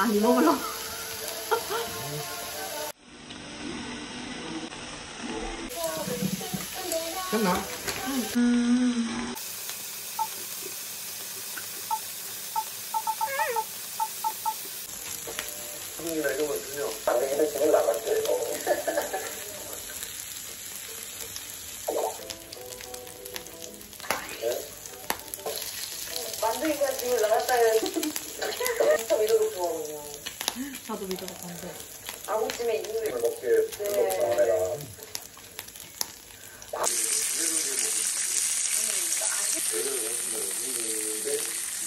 아, 니 먹으러? 나도 믿어도 반대. 아구찜에 있는 걸 먹게 네.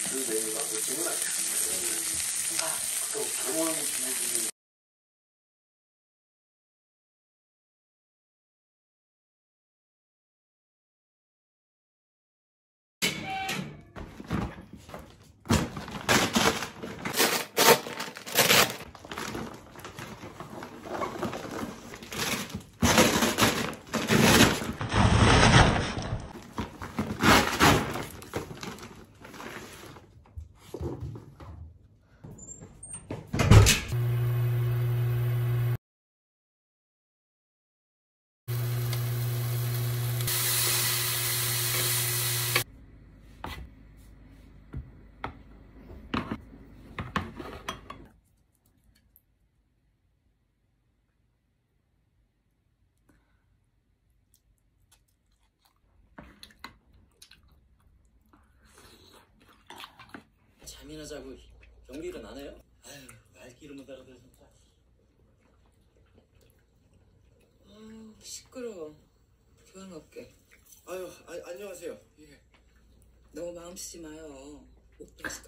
그 메뉴가 느낌은 아니야. 그럼 그런 잠이나 자고 경비일은 안 해요? 아유 말귀를 못 알아들어 진짜. 아유 시끄러워. 먹게. 아유 아, 안녕하세요. 예. 너무 마음 쓰지 마요. 오빠 시끄러 수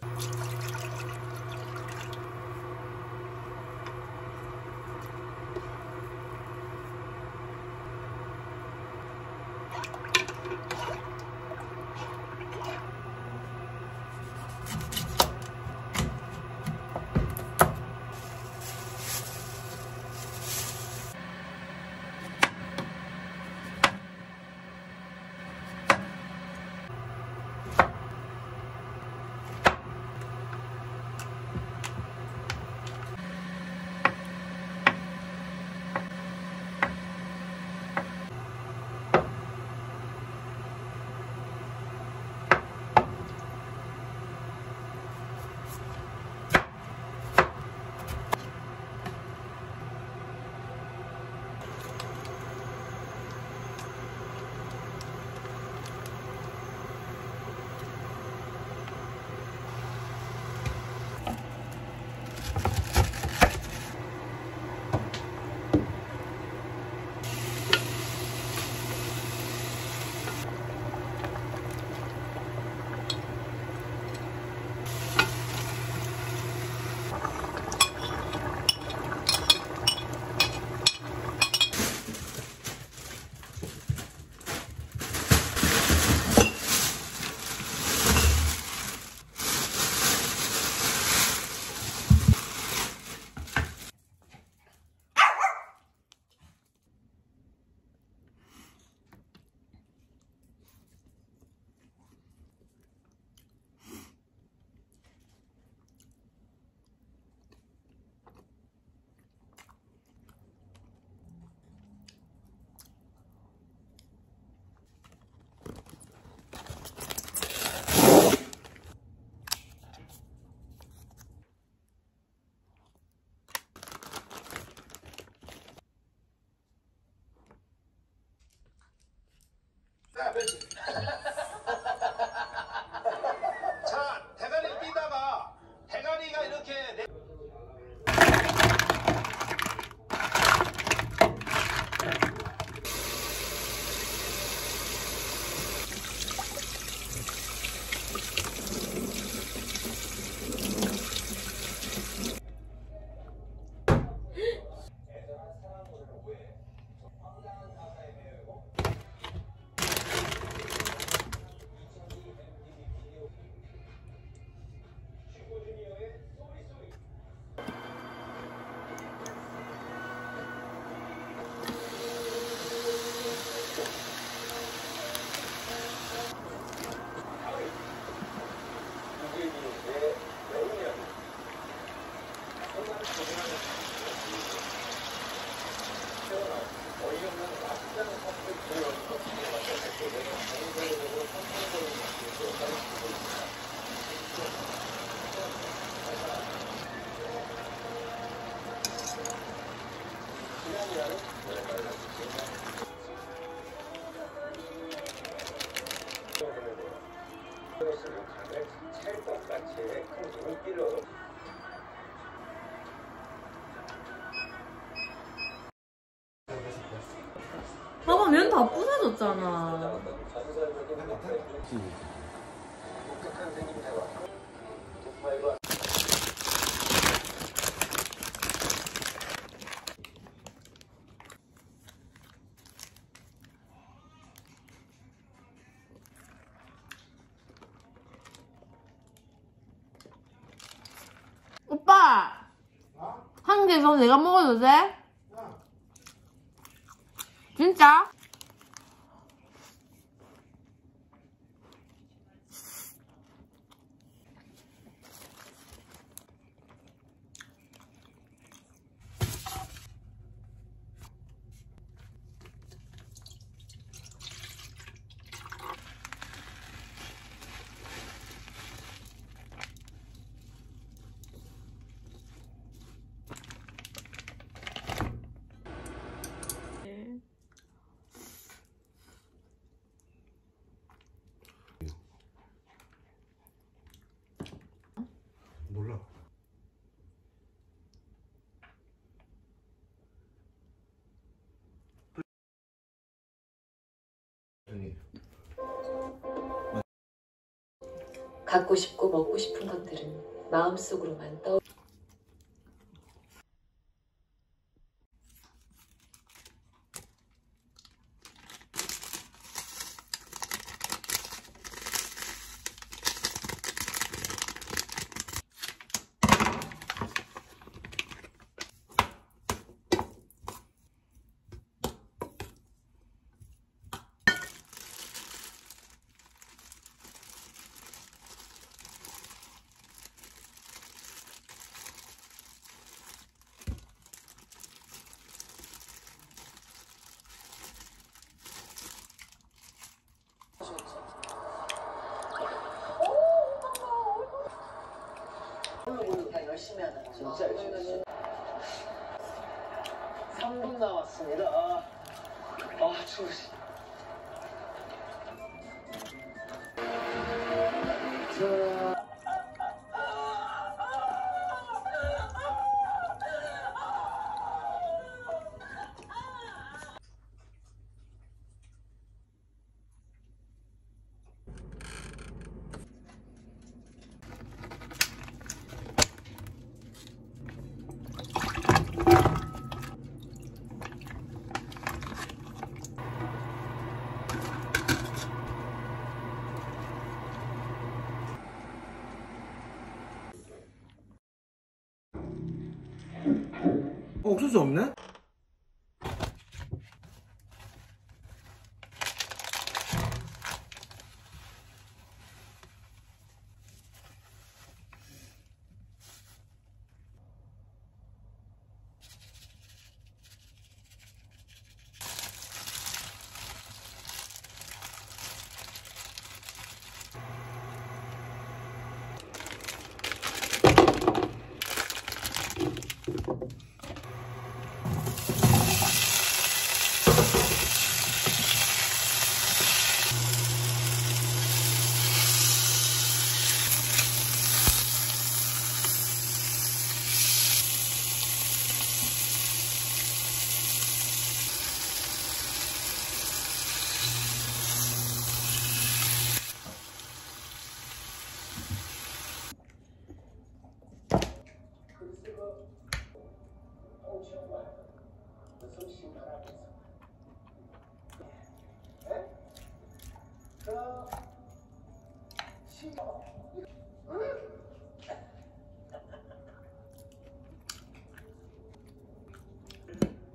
Stop it. 찰떡같이 큰 물기로. 봐봐, 면 다 부서졌잖아. 전설적인 독특한 생김새와 더 내가 먹어도 돼? 진짜? 몰라. 아니, 갖고 싶고 먹고 싶은 것들은 마음속으로만 떠. 열심히 하는 거. 진짜 열심히. 3분 남았습니다. 아, 추우시. 옥수수 없네?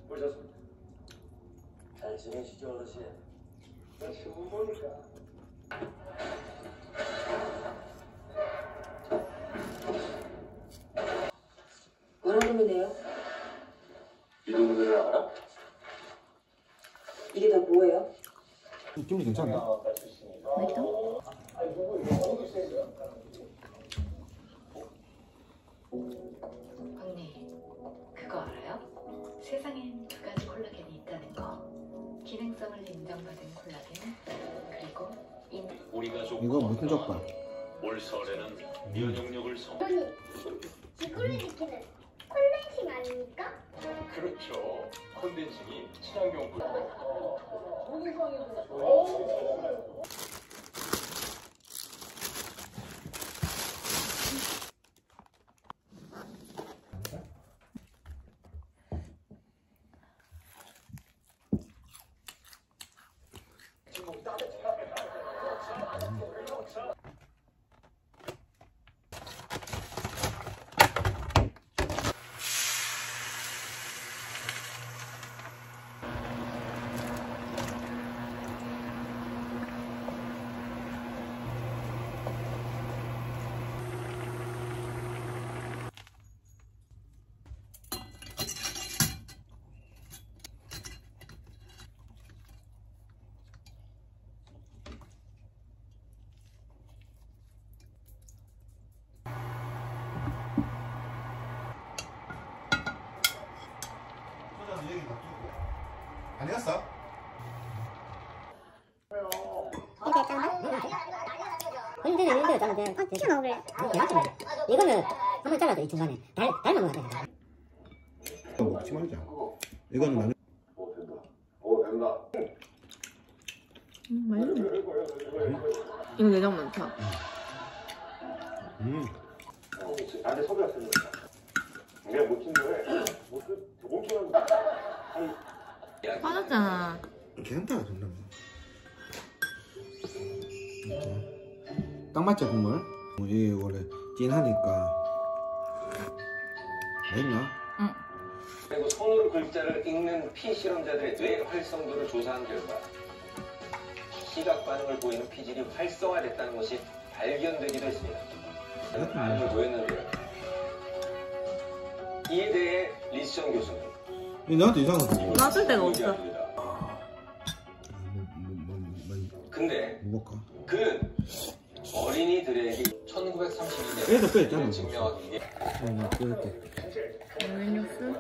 오셨습니다. 잘 지내시죠, 어르신? 열심히 보니까. 느낌이 괜찮네. 언니, 그거 알아요? 세상엔 두 가지 콜라겐이 있다는 거. 기능성을 인정받은 콜라겐, 그리고 인... 이거 무슨 족발? 올 설에는 면역력을 성. 지글리지키는 콘덴싱 아닙니까? 그렇죠. 컨덴싱이 친환경분. 아니었어? 힘들어 힘들어 잘라 그냥 튀어 나오래 이거는 한번 잘라줘 이 중간에 달, 달만 넣어야 돼 먹지 말자 이거는 나는 오 된다. 오 된다. 음, 맛있네. 이거 내장 많다. 음. 나한테 섭외 왔습니다. 내가 못친 거에 뭐그 몽키만 아니 빠졌잖아. 괜찮다 정말 딱 맞죠 국물? 어, 이게 원래 진하니까 맛있나? 그리고 손으로 글자를 읽는 피 실험자들의 뇌 활성도를 조사한 결과 시각 반응을 보이는 피질이 활성화됐다는 것이 발견되기도 했습니다. 반응을 보였는데요. 이에 대해 리스정 교수는 이 나한테 이상하다 뭐, 놔줄 데가 없어. 얘기합니다. 뭐, 뭐, 뭐, 근데 뭐 먹을까? 그는 어린이들에게 1932년에 얘도 뺐잖아 증명하기 위해 어, 나 멜뉴스?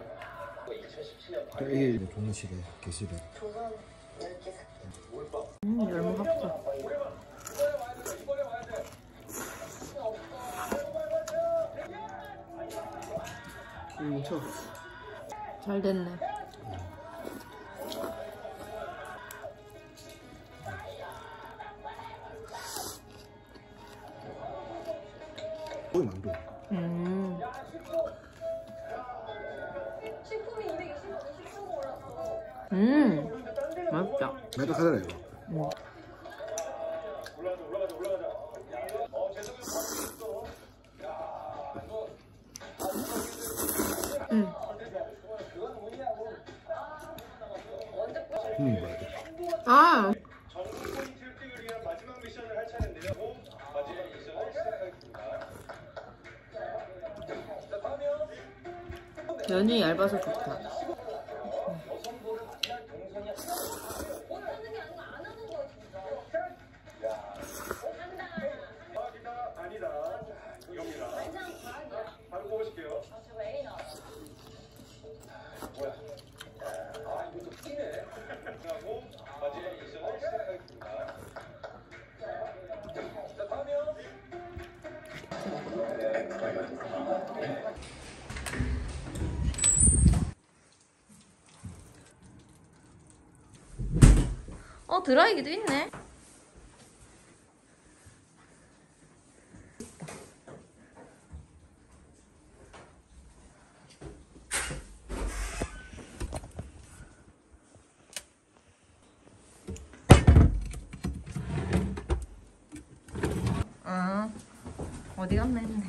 이게 존나 싫어 개싫어 음, 열무 합쳐. 음, 쳐. 잘 됐네. 사달라 이거 아, 면이 얇아서 좋다. 어디 갔나 했네.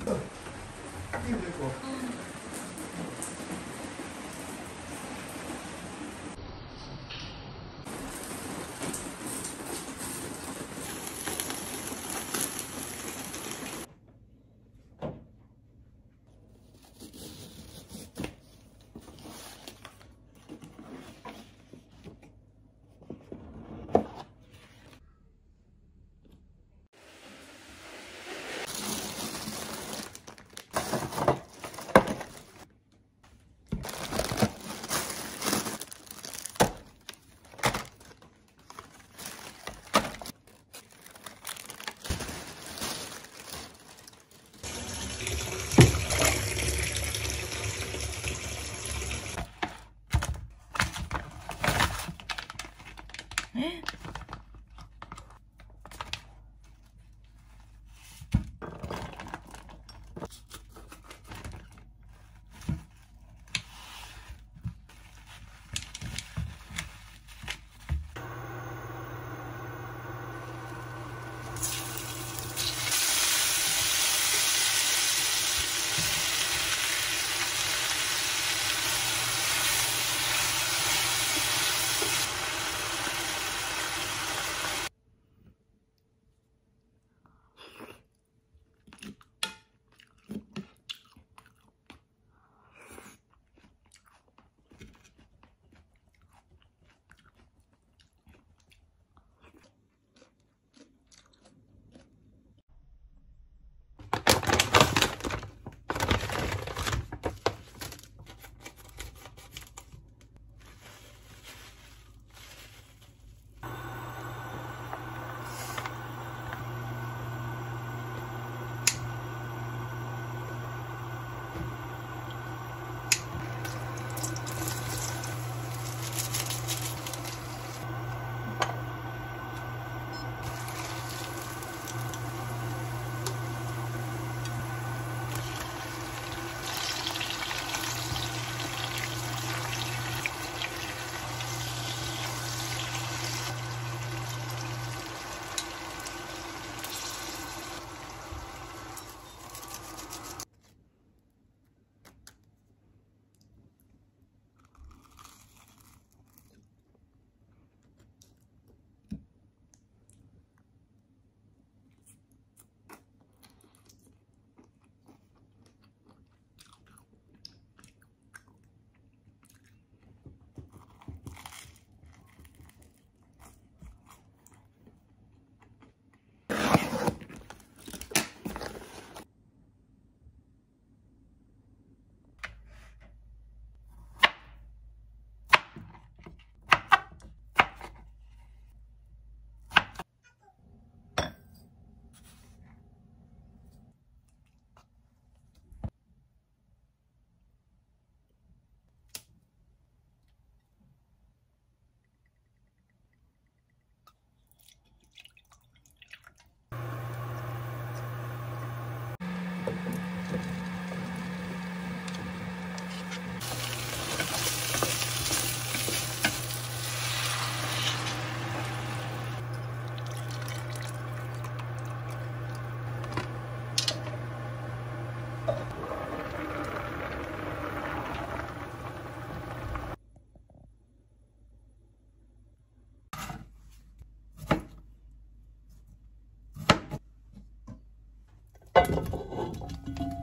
うん。